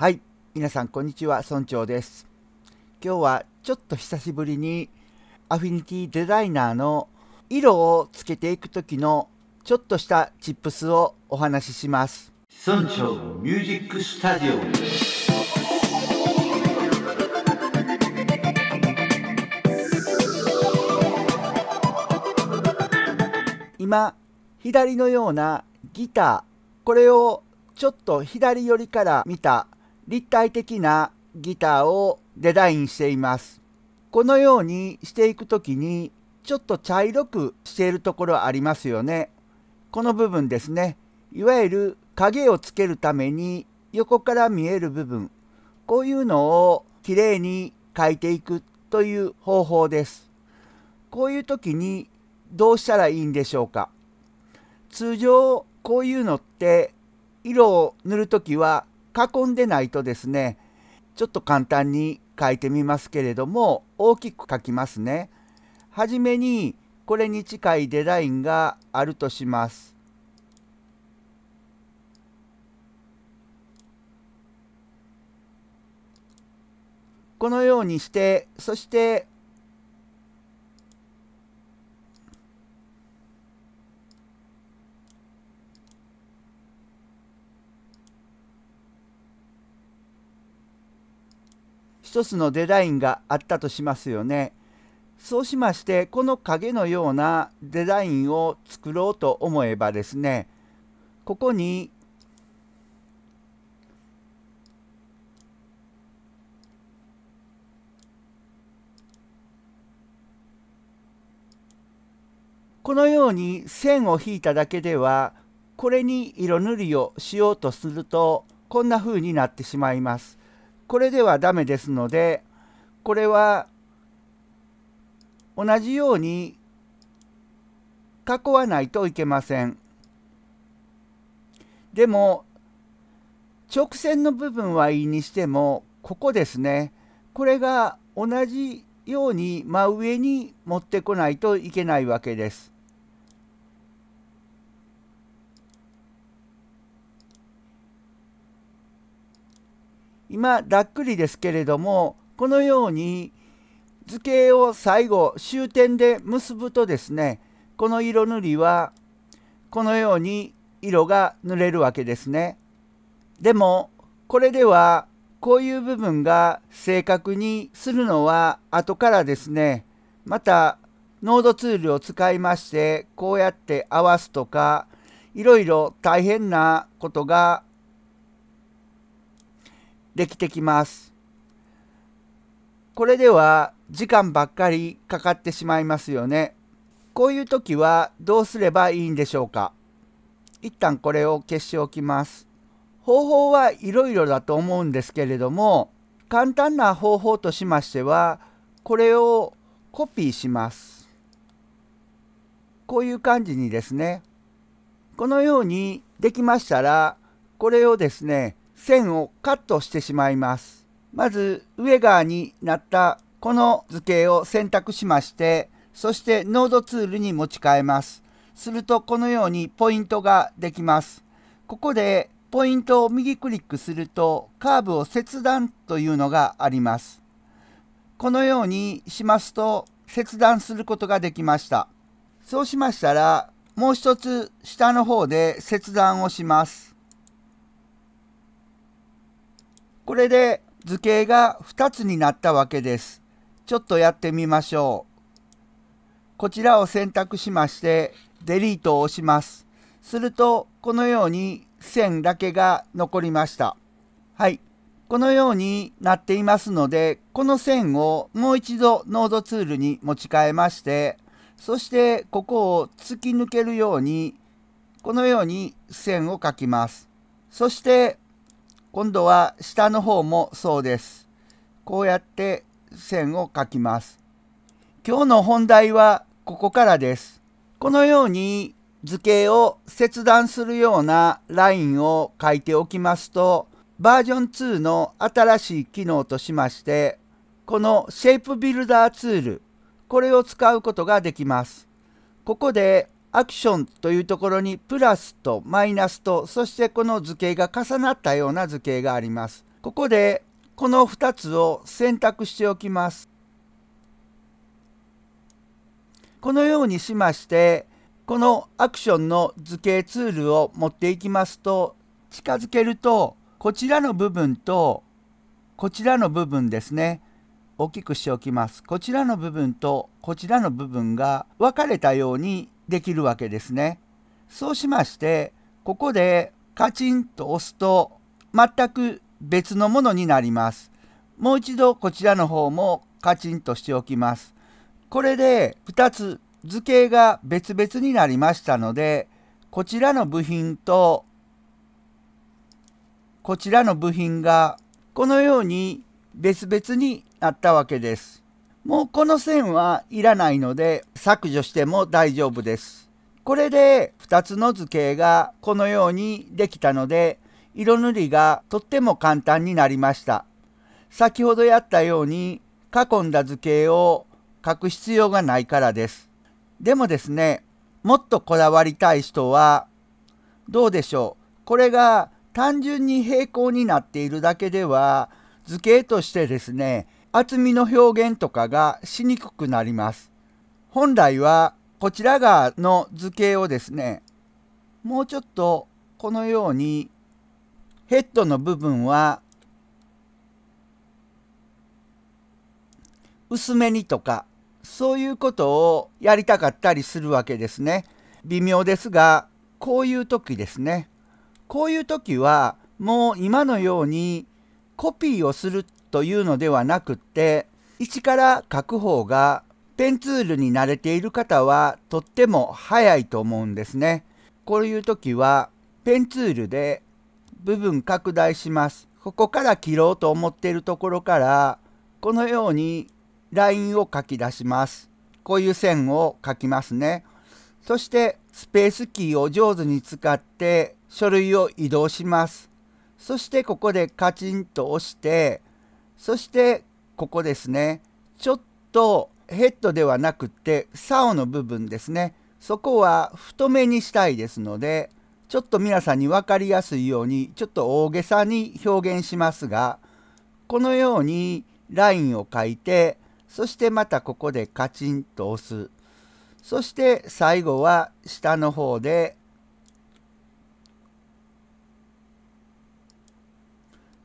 はい。皆さんこんにちは。村長です。今日はちょっと久しぶりにアフィニティデザイナーの色をつけていく時のちょっとしたチップスをお話しします。村長ミュージックスタジオ。今左のようなギター。これをちょっと左寄りから見た立体的なギターをデザインしています。このようにしていくときにちょっと茶色くしているところありますよね。この部分ですね。いわゆる影をつけるために横から見える部分。こういうのをきれいに描いていくという方法です。こういう時にどうしたらいいんでしょうか。通常こういうのって色を塗る時は囲んでないとですねちょっと簡単に書いてみますけれども大きく書きますね。はじめにこれに近いデザインがあるとします。このようにしてそして一つのデザインがあったとしますよね。そうしましてこの影のようなデザインを作ろうと思えばですねここにこのように線を引いただけではこれに色塗りをしようとするとこんな風になってしまいます。これではダメですのでこれは同じように囲わないといけません。でも直線の部分はいいにしてもここですねこれが同じように真上に持ってこないといけないわけです。今ざっくりですけれどもこのように図形を最後終点で結ぶとですねこの色塗りはこのように色が塗れるわけですね。でもこれではこういう部分が正確にするのは後からですねまたノードツールを使いましてこうやって合わすとかいろいろ大変なことができてきます。これでは時間ばっかりかかってしまいますよね。こういう時はどうすればいいんでしょうか。一旦これを消しておきます。方法はいろいろだと思うんですけれども、簡単な方法としましては、これをコピーします。こういう感じにですね。このようにできましたら、これをですね、線をカットしてしまいます。まず上側になったこの図形を選択しまして、そしてノードツールに持ち替えます。するとこのようにポイントができます。ここでポイントを右クリックするとカーブを切断というのがあります。このようにしますと切断することができました。そうしましたらもう一つ下の方で切断をします。これで図形が2つになったわけです。ちょっとやってみましょう。こちらを選択しましてデリートを押します。するとこのように線だけが残りました。はい。このようになっていますのでこの線をもう一度ノードツールに持ち替えましてそしてここを突き抜けるようにこのように線を描きます。そして今度は下の方もそうです。こうやって線を描きます。今日の本題はここからです。このように図形を切断するようなラインを書いておきますとバージョン2の新しい機能としましてこのシェイプビルダーツールこれを使うことができます。ここでアクションというところにプラスとマイナスとそしてこの図形が重なったような図形があります。ここでこの2つを選択しておきます。このようにしましてこのアクションの図形ツールを持っていきますと近づけるとこちらの部分とこちらの部分ですね大きくしておきますこちらの部分とこちらの部分が分かれたようにできるわけですね。そうしましてここでカチンと押すと全く別のものになります。もう一度こちらの方もカチンとしておきます。これで2つ図形が別々になりましたのでこちらの部品とこちらの部品がこのように別々になったわけです。もうこの線はいらないので削除しても大丈夫です。これで2つの図形がこのようにできたので色塗りがとっても簡単になりました。先ほどやったように囲んだ図形を書く必要がないからです。でもですね、もっとこだわりたい人はどうでしょう。これが単純に平行になっているだけでは図形としてですね、厚みの表現とかがしにくくなります。本来はこちら側の図形をですね、もうちょっとこのようにヘッドの部分は薄めにとかそういうことをやりたかったりするわけですね。微妙ですがこういう時ですね。こういう時はもう今のようにコピーをするというのではなくって一から書く方がペンツールに慣れている方はとっても早いと思うんですね。こういう時はペンツールで部分拡大します。ここから切ろうと思っているところからこのようにラインを書き出します。こういう線を書きますね。そしてスペースキーを上手に使って書類を移動します。そしてここでカチンと押してそしてここですね。ちょっとヘッドではなくて竿の部分ですね。そこは太めにしたいですのでちょっと皆さんに分かりやすいようにちょっと大げさに表現しますがこのようにラインを書いてそしてまたここでカチンと押す。そして最後は下の方で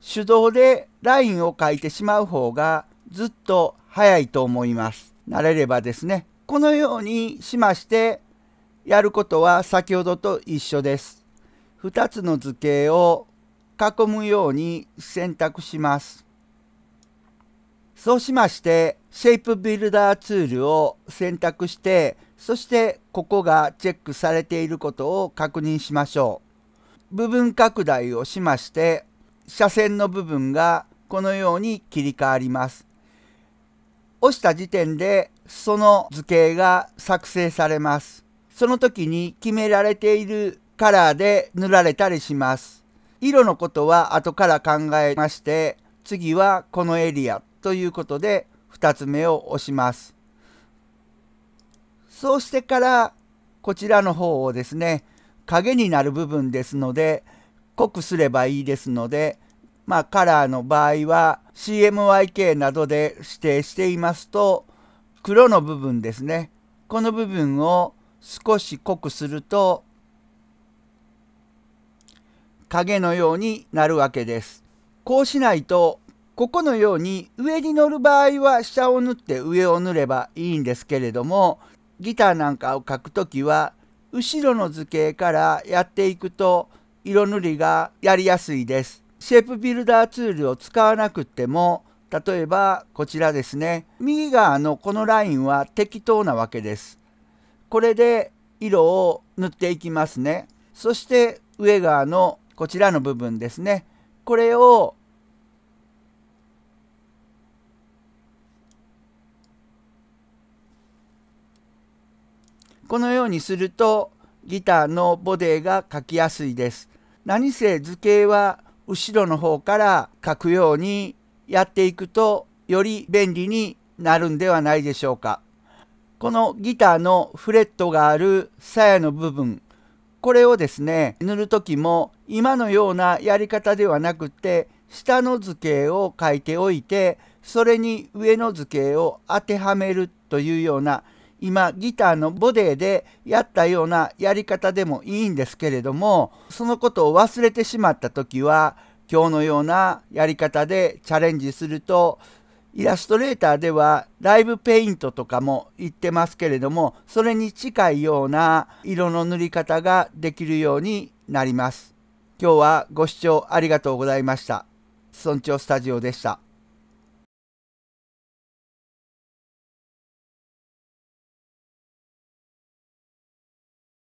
手動でラインを書いてしまう方がずっと早いと思います。慣れればですね。このようにしましてやることは先ほどと一緒です。2つの図形を囲むように選択します。そうしましてシェイプビルダーツールを選択してそしてここがチェックされていることを確認しましょう。部分拡大をしまして斜線の部分がこのように切り替わります。押した時点でその図形が作成されます。その時に決められているカラーで塗られたりします。色のことは後から考えまして次はこのエリアということで2つ目を押します。そうしてからこちらの方をですね影になる部分ですので濃くすればいいですので、まあ、カラーの場合は CMYK などで指定していますと黒の部分ですねこの部分を少し濃くすると影のようになるわけです。こうしないとここのように上に乗る場合は下を塗って上を塗ればいいんですけれどもギターなんかを描くときは後ろの図形からやっていくと色塗りがやりやすいです。シェイプビルダーツールを使わなくても例えばこちらですね右側のこのラインは適当なわけです。これで色を塗っていきますね。そして上側のこちらの部分ですね。これをこのようにするとギターのボディが書きやすいです。何せ図形は後ろの方から書くようにやっていくとより便利になるんではないでしょうか。このギターのフレットがある鞘の部分これをですね塗る時も今のようなやり方ではなくて下の図形を書いておいてそれに上の図形を当てはめるというような今ギターのボデーでやったようなやり方でもいいんですけれどもそのことを忘れてしまった時は今日のようなやり方でチャレンジするとイラストレーターではライブペイントとかも言ってますけれどもそれに近いような色の塗り方ができるようになります。今日はご視聴ありがとうございました。村長スタジオでした。